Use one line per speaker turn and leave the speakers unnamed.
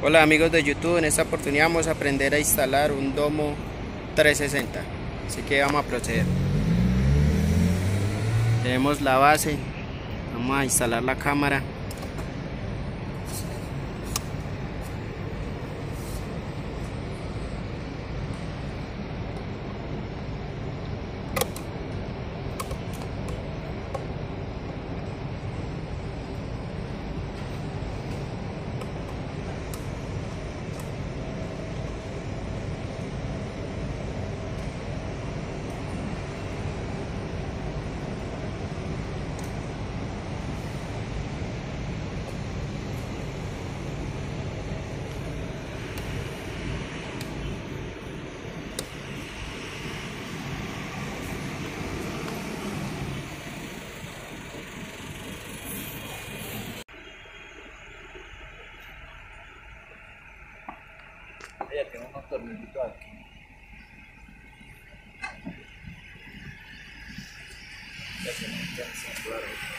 Hola amigos de YouTube, en esta oportunidad vamos a aprender a instalar un domo 360 así que vamos a proceder. Tenemos la base. Vamos a instalar la cámara
Ya tengo unos tornillitos aquí. Ya se me ensamblar.